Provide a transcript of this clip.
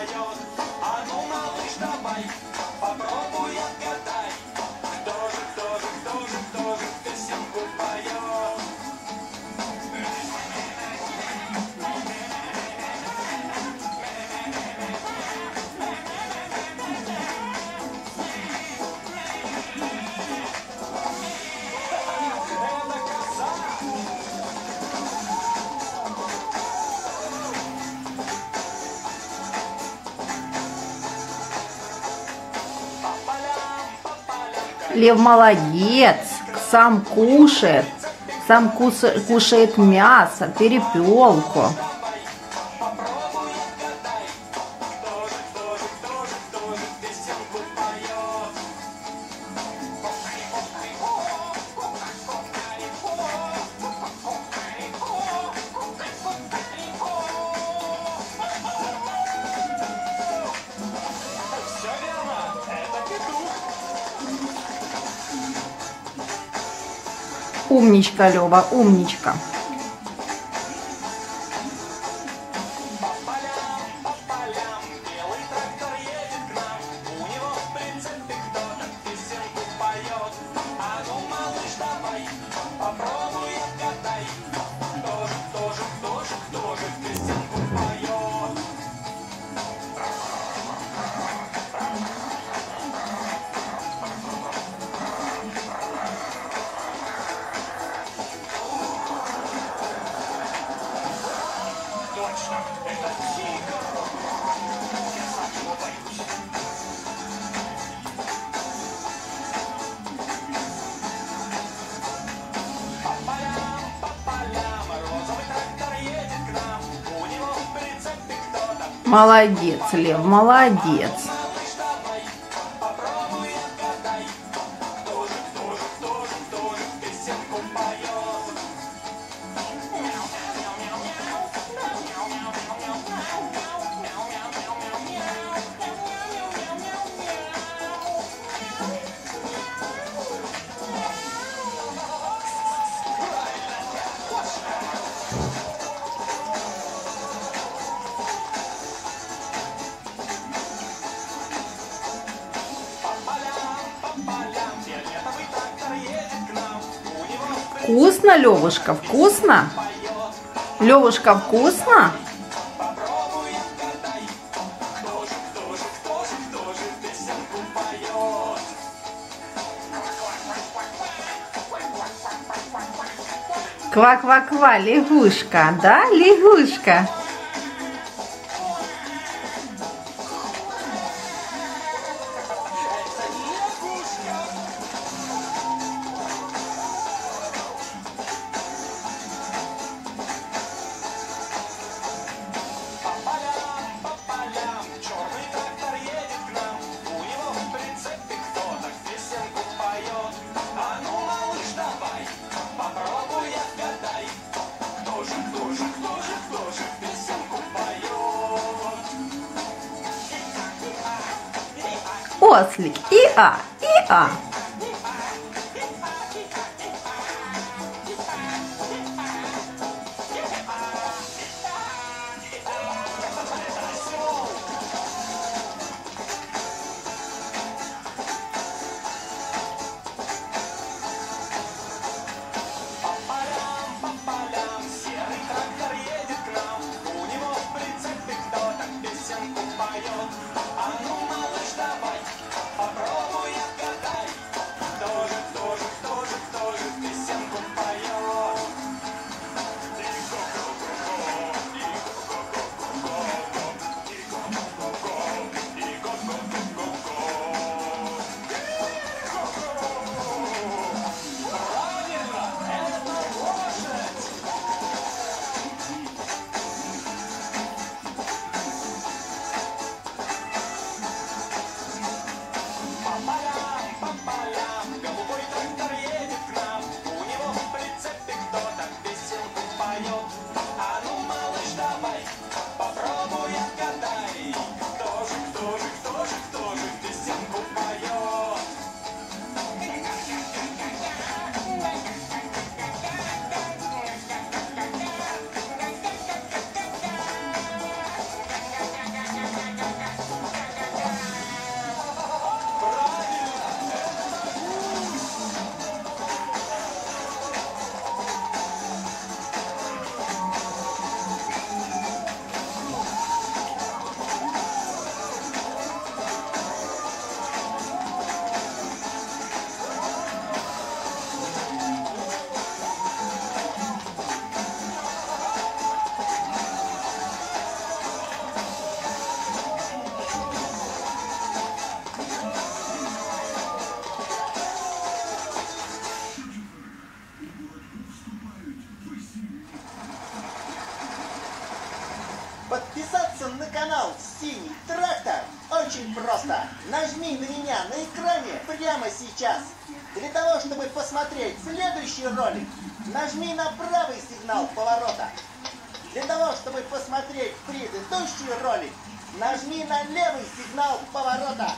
поет, а ну малыш давай. Лев молодец, сам кушает, сам кушает мясо, перепелку. Умничка, Лева, умничка. Молодец, Лев, молодец. Вкусно, Левушка, вкусно? Левушка, вкусно? Ква-ква-ква, лягушка, да, лягушка? ослик, и а, и а. Синий трактор? Очень просто. Нажми на меня на экране прямо сейчас. Для того, чтобы посмотреть следующий ролик, нажми на правый сигнал поворота. Для того, чтобы посмотреть предыдущий ролик, нажми на левый сигнал поворота.